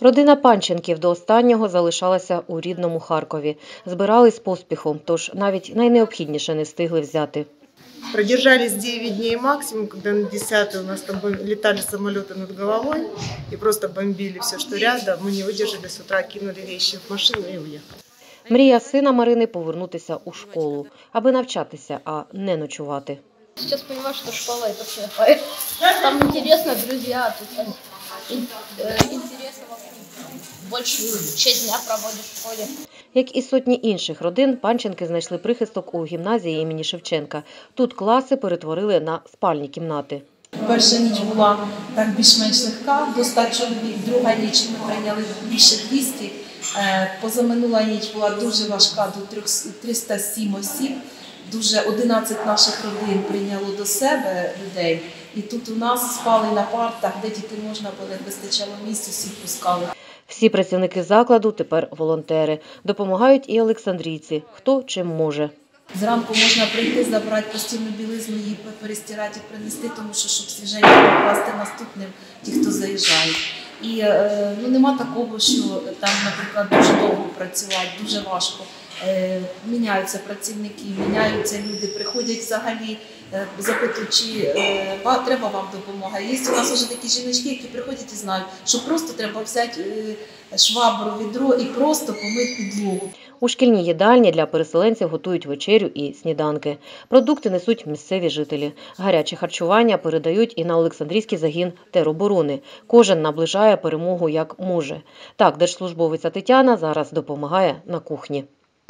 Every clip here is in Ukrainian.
Родина Панченків до останнього залишалася у рідному Харкові. Збирали з поспіхом, тож навіть найнеобхідніше не встигли взяти. Продержались 9 дней максимум, когда на 10 у нас там бом- летали самолеты над головой и просто бомбили все, что рядом. Мы не выдержали с утра, кинули вещи в машину и уехали. Мрія сина Марини повернутися у школу, аби навчатися, а не ночувати. Сейчас понимаю, что школа это плохо. Там интересно, друзья, тут ин- э, часть дня проводишь в школе. Як і сотні інших родин, панченки знайшли прихисток у гімназії імені Шевченка. Тут класи перетворили на спальні кімнати. Перша ніч була так більш-менш легка, до 100 чоловік. Друга ніч ми прийняли більше 200. Е, Позаминула ніч була дуже важка, до 300 307 осіб. Дуже 11 наших родин прийняло до себе людей. І тут у нас спали на партах, де тільки можна було, вистачало місць, усі пускали. Всі працівники закладу тепер волонтери. Допомагають і олександрійці, хто чим може. Зранку можна прийти, забрати постільну білизну, її перестирати і принести, тому що щоб свіженько покласти наступним ті, хто заїжджають. І е, ну, нема такого, що там, наприклад, дуже довго працювати, дуже важко. Е, міняються працівники, міняються люди, приходять взагалі, е, запитують, чи е, треба вам допомога. Є у нас вже такі жіночки, які приходять і знають, що просто треба взяти швабру, відро і просто помити підлогу. У шкільній їдальні для переселенців готують вечерю і сніданки. Продукти несуть місцеві жителі. Гаряче харчування передають і на Олександрійський загін тероборони. Кожен наближає перемогу як може. Так, держслужбовиця Тетяна зараз допомагає на кухні.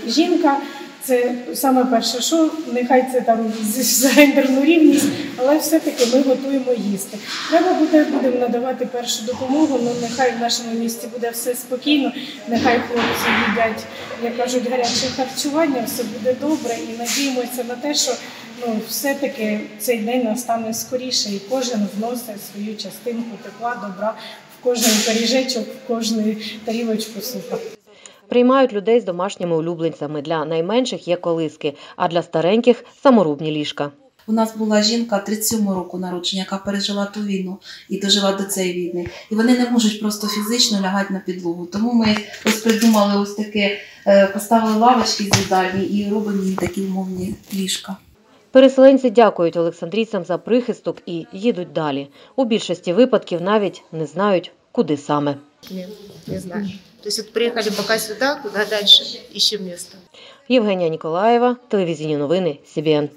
Жінка це саме перше, що нехай це там за гендерну рівність, але все-таки ми готуємо їсти. Треба буде будемо надавати першу допомогу. Ну нехай в нашому місті буде все спокійно, нехай хлопці їдять, як кажуть, гаряче харчування, все буде добре, і надіємося на те, що ну все-таки цей день настане скоріше, і кожен вносить свою частинку тепла, добра в кожен пиріжечок, в кожну тарілочку супа. Приймають людей з домашніми улюбленцями. Для найменших є колиски, а для стареньких саморубні ліжка. У нас була жінка 37 року народження, яка пережила ту війну і дожила до цієї війни. І вони не можуть просто фізично лягати на підлогу. Тому ми ось придумали ось таке, е, поставили лавочки з їдальні і робимо їм такі умовні ліжка. Переселенці дякують олександрійцям за прихисток і їдуть далі. У більшості випадків навіть не знають, куди саме. Нет, не знаю. То есть вот приехали пока сюда, куда дальше, ищем место. Євгенія Ніколаєва, телевізійні новини, СІБІН.